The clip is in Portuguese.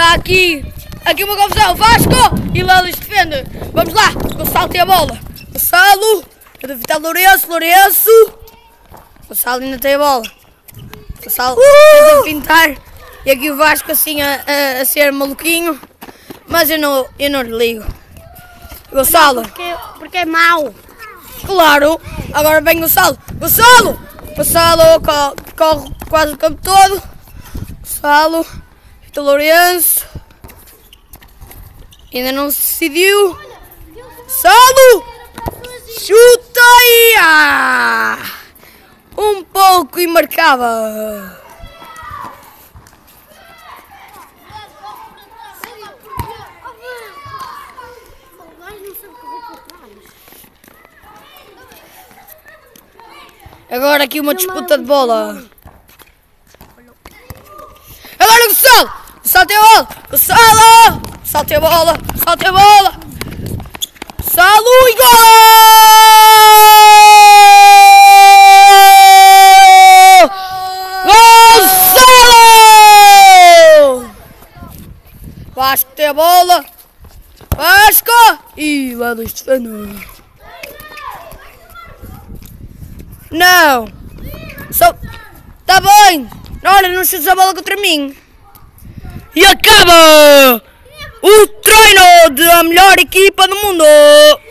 Está aqui, aqui uma confusão. Vasco e Lelis defende. Vamos lá, Gonçalo tem a bola. Gonçalo, é do Vital Lourenço, Lourenço. Gonçalo ainda tem a bola. Gonçalo tenta pintar. E aqui o Vasco assim a, a- a ser maluquinho. Mas eu não, eu não lhe ligo. Gonçalo, Porque, porque é mau. claro. Agora vem Gonçalo. Gonçalo! Gonçalo co- corre quase o campo todo. Gonçalo, Lourenço. Ainda não se decidiu. Gonçalo! Chuta aí! Ah! Um pouco e marcava. Agora aqui uma disputa de bola. Agora o Gonçalo! Tem a bola! Gonçalo tem a bola! Tem a bola! Gonçalo e gol! Gonçalo! Vasco tem a bola! Vasco! E lá do Estefano. Não! Só... Tá bem! Olha, não chutas a bola contra mim! E acaba o treino da melhor equipa do mundo!